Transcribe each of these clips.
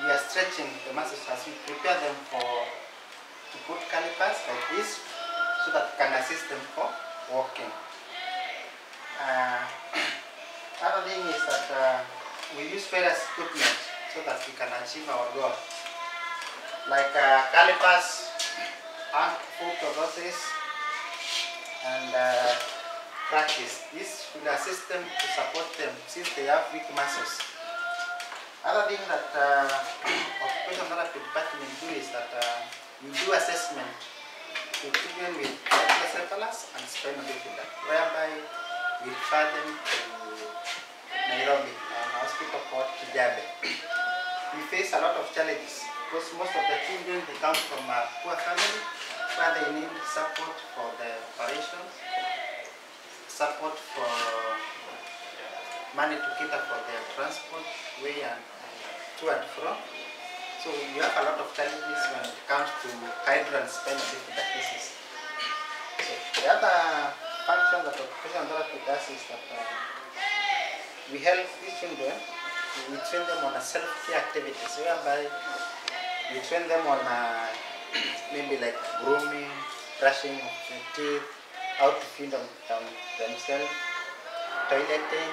we are stretching the muscles as we prepare them for to put calipers like this so that we can assist them for walking. Uh, other thing is that uh, we use various equipment so that we can achieve our goal. Like uh, calipers, arm foot orthosis, and uh, crutches. This will assist them to support them since they have weak muscles. Other thing that uh, occupational therapy department do is that uh, we do assessment to children with hydrocephalus and spinal bifida, whereby we refer them to Nairobi, an hospital called Kijabe. we face a lot of challenges because most of the children they come from a poor family where they need support for the operations, support for money to cater for their transport, way and to and from. So you have a lot of challenges when it comes to hydro and spinal bifida cases. So the other function that occupational therapy does is that uh, we help these children, we train them on a self-care activities whereby we train them on uh, maybe like grooming, brushing of the teeth, how to feed them, them themselves, toileting.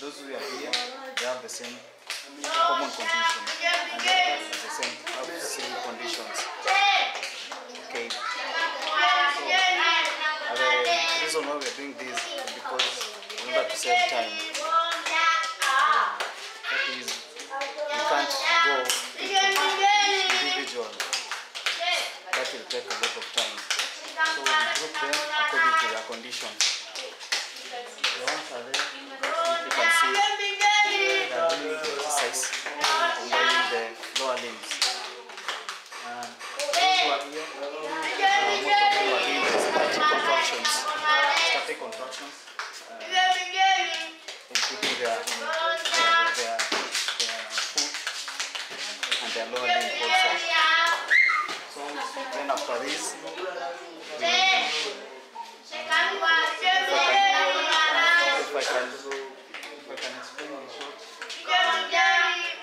Those who are here, they have the same common condition, and the others the same have the same conditions. Okay. And the reason why we are doing this is because in order to save time. That is, we can't go individual. That will take a lot of time. So we group them according to their conditions. The ones are there, if you can see, they are doing the exercise, combining the lower limbs. And those who are here, uh, most of them are doing the static contractions. Static contractions, uh, including their, their, their, their foot and their lower limb also. So then after this, we, if I can, if I can explain in short,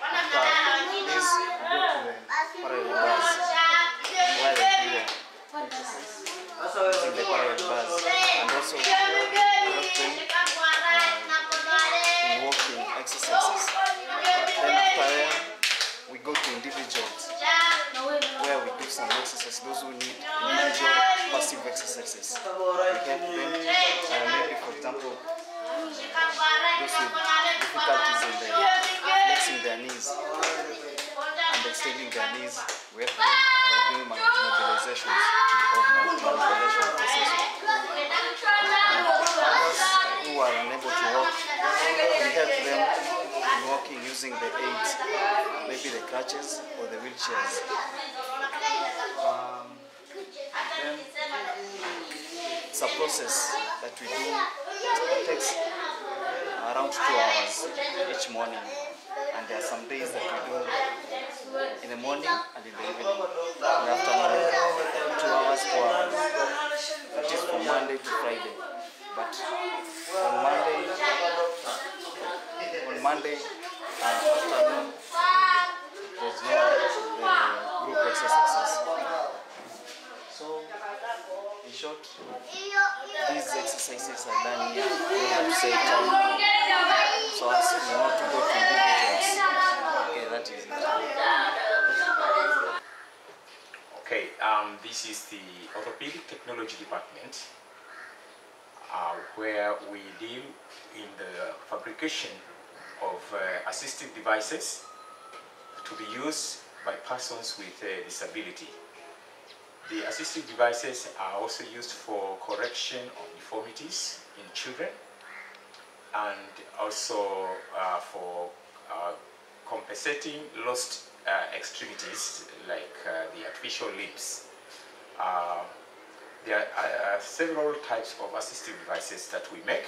after this, we go to the parallel bars where they do the exercise using the parallel bars and also we have them in walking exercises. Then after there, we go to individuals where we do some exercises. Those who need individual passive exercises, we help them. Uh, maybe for example, those with difficulties in the flexing their knees. And extending their knees, we help them by doing mo- mobilizations of manipulation exercises. Others who are unable to walk, we help them in walking using the aids, maybe the crutches or the wheelchairs. Um, then it's a process that we do. It takes around two hours each morning. And there are some days that we do in the morning and in the evening. In the afternoon, two hours, four hours. That is from Monday to Friday. But on Monday, on Monday uh, afternoon, there's no uh, group exercises. So, in short, these exercises are done here in order to save time. So as we not to go to individuals. Okay, that is it. Okay, um, this is the technology department uh, where we deal in the fabrication of uh, assistive devices to be used by persons with uh, disability. The assistive devices are also used for correction of deformities in children and also uh, for uh, compensating lost uh, extremities like the artificial limbs. There are uh, several types of assistive devices that we make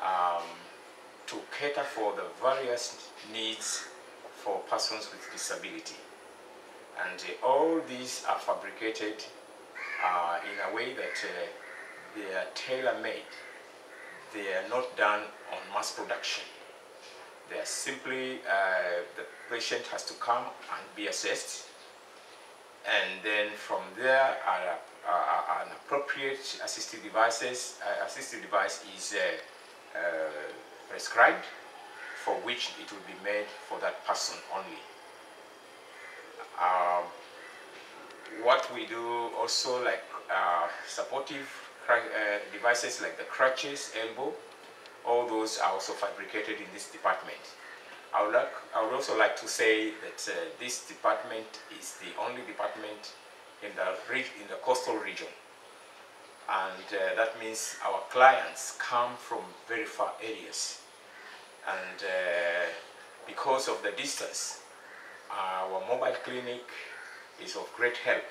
um, to cater for the various needs for persons with disability. And uh, all these are fabricated uh, in a way that uh, they are tailor-made. They are not done on mass production. They are simply, uh, the patient has to come and be assessed and then from there are, uh, an appropriate assistive devices, uh, assistive device is uh, uh, prescribed for which it will be made for that person only. Um, what we do also like uh, supportive devices like the crutches, elbow, all those are also fabricated in this department. I would, like, I would also like to say that uh, this department is the only department in the, in the coastal region. And uh, that means our clients come from very far areas. And uh, because of the distance, our mobile clinic is of great help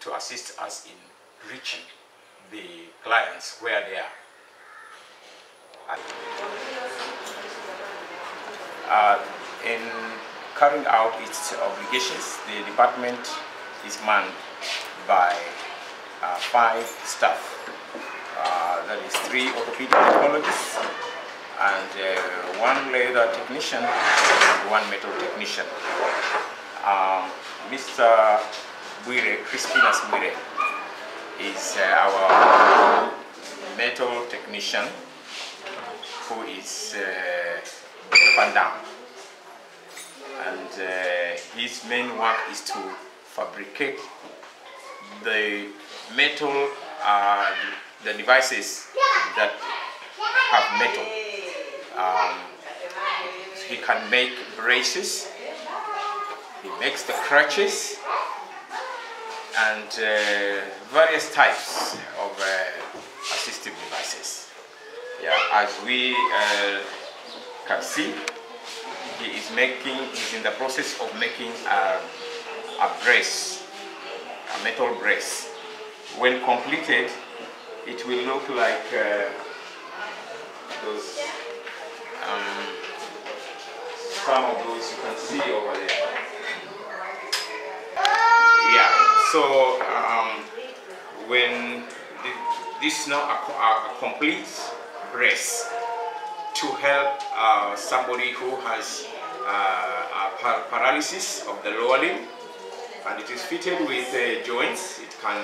to assist us in reaching the clients where they are. Uh, in carrying out its obligations, the department is manned by uh, five staff. Uh, that is three orthopedic technologists and uh, one leather technician and one metal technician. Um, Mr. Buire, Crispinas Buire, is uh, our metal technician who is uh, up and down. And uh, his main work is to fabricate the metal, uh, the devices that have metal. Um, he can make braces, he makes the crutches, and uh, various types of uh, assistive devices. Yeah, as we uh, can see, he is making, he's in the process of making a, brace, a metal brace. When completed, it will look like uh, those, um, some of those you can see over there. Yeah, so um, when the, this is now a, a, a complete brace to help uh, somebody who has uh, a par- paralysis of the lower limb, and it is fitted with uh, joints. It can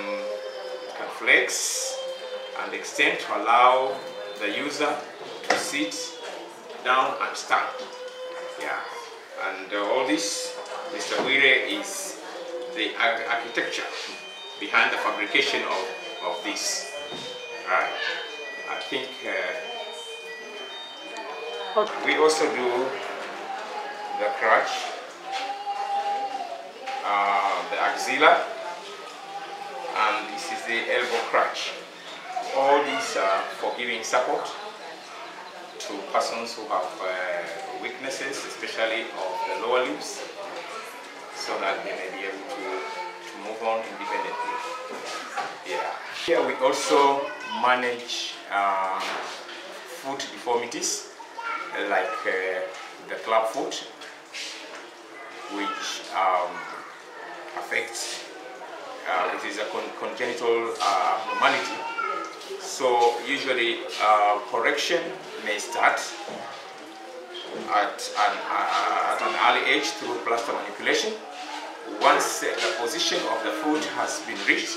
it can flex and extend to allow the user to sit down and stand. Yeah, and uh, all this, Mr. Wire is the ar- architecture behind the fabrication of, of this. Right. I think uh, we also do the crutch, uh, the axilla, and this is the elbow crutch. All these are for giving support to persons who have uh, weaknesses, especially of the lower limbs, so that they may be able to, to move on independently. Yeah. Here we also manage uh, foot deformities like uh, the club foot, which um, affects, uh, it is a con- congenital uh, abnormality. So usually uh, correction may start at an, uh, at an early age through plaster manipulation. Once the position of the foot has been reached,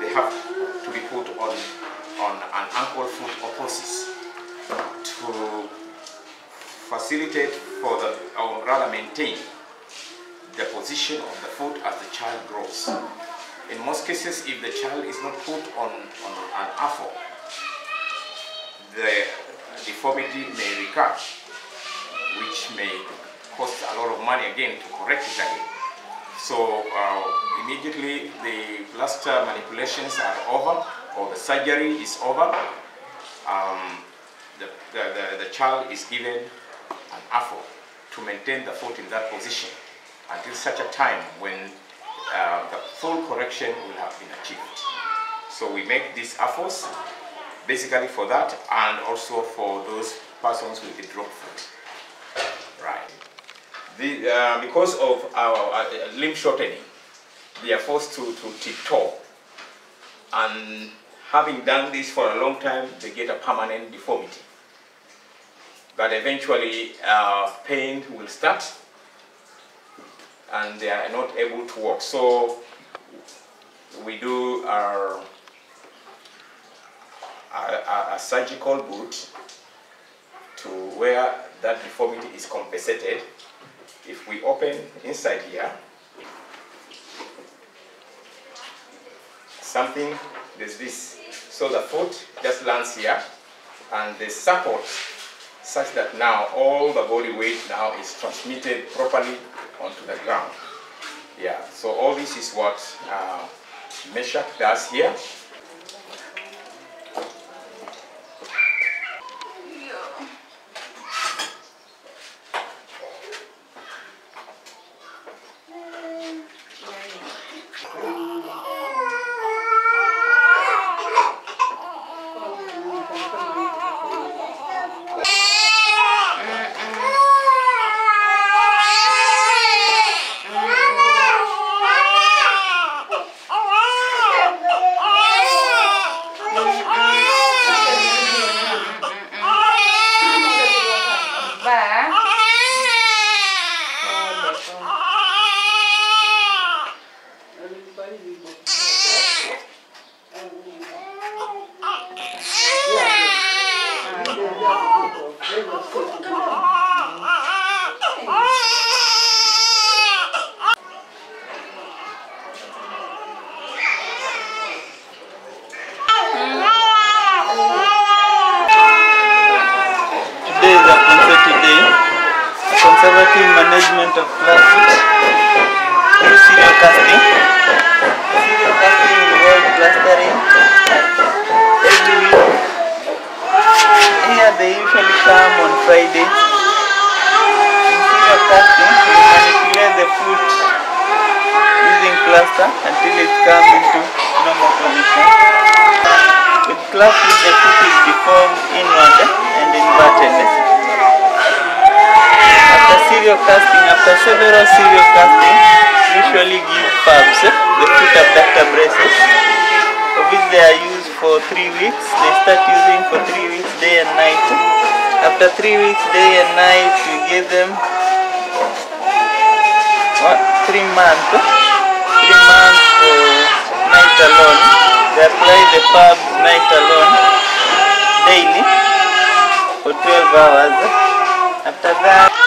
they have to be put on, on an ankle foot orthosis to facilitate for the, or rather maintain the position of the foot as the child grows. In most cases, if the child is not put on, on an AFO, the deformity may recur, which may cost a lot of money again to correct it again. So uh, immediately the plaster manipulations are over or the surgery is over, um, the, the, the, the child is given an AFO to maintain the foot in that position until such a time when uh, the full correction will have been achieved. So we make these AFOs basically for that and also for those persons with the drop foot. Right. The, uh, because of our uh, limb shortening, they are forced to, to tiptoe. And having done this for a long time, they get a permanent deformity. But eventually, uh, pain will start and they are not able to walk. So we do our, a, a surgical boot to where that deformity is compensated. If we open inside here, something, there's this. So the foot just lands here and the support such that now all the body weight now is transmitted properly onto the ground. Yeah, so all this is what uh, Meshach does here. Conservative management of plastic through serial casting. Serial casting involves plastering every week. Here they usually come on Fridays. In serial casting, we manipulate the foot using plaster until it comes into normal position. With foot, the foot is deformed inward and inverted. Serial casting, after several serial casting, usually give fabs, the foot abductor braces, which they are used for three weeks. They start using for three weeks, day and night. After three weeks, day and night, we give them what, three months. Three months for night alone. They apply the fabs night alone, daily, for 12 hours. After that,